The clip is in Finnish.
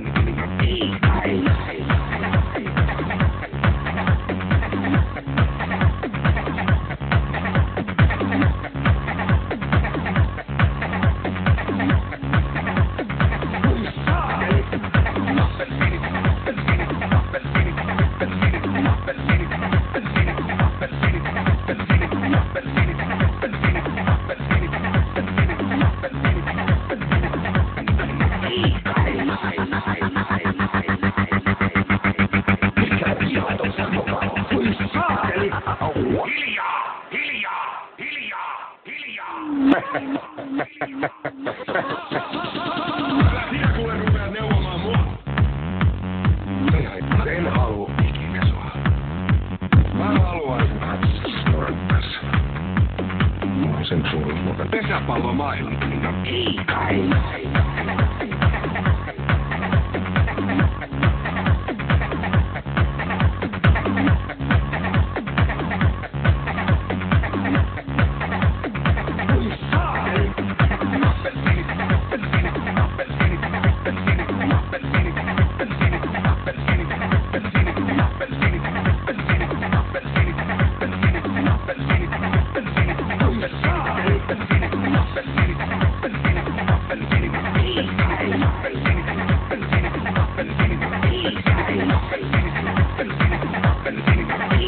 gonna give me my Latina kun en rupea neuvomaan mua. En halua ikinä sua. Mä haluaisin. Mä sen suunnitelman. Pesäpallomaailma. No kiika.